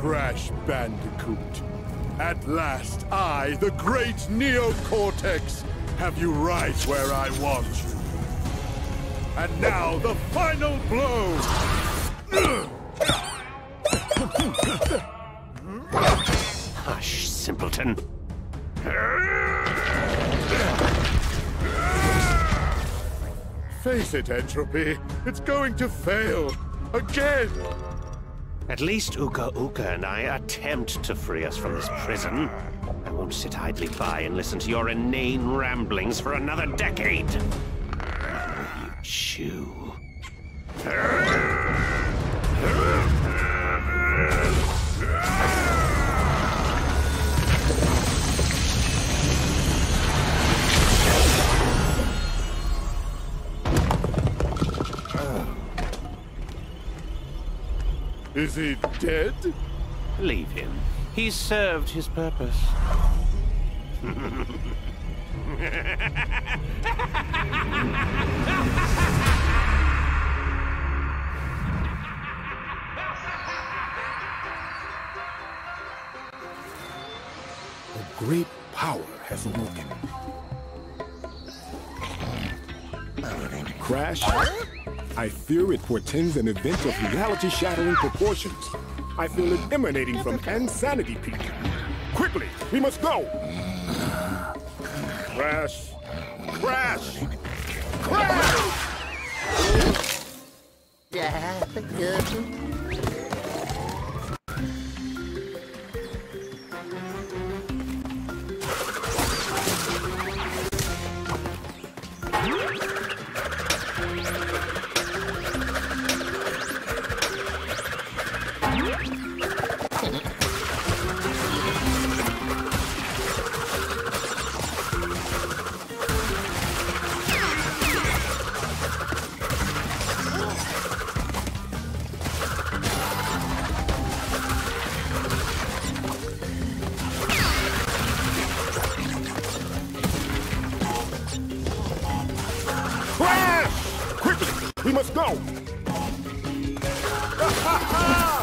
Crash Bandicoot. At last, I, the great Neo Cortex, have you right where I want you. And now, the final blow! Hush, simpleton. Face it, N. Tropy. It's going to fail. Again! At least Uka Uka and I attempt to free us from this prison. I won't sit idly by and listen to your inane ramblings for another decade. You chew. Is he dead? Leave him. He's served his purpose. A great power has awoken. Crash, I fear it portends an event of reality-shattering proportions. I feel it emanating from Insanity Peak. Quickly, we must go! Crash! Crash! Crash! Crash! Quickly, we must go!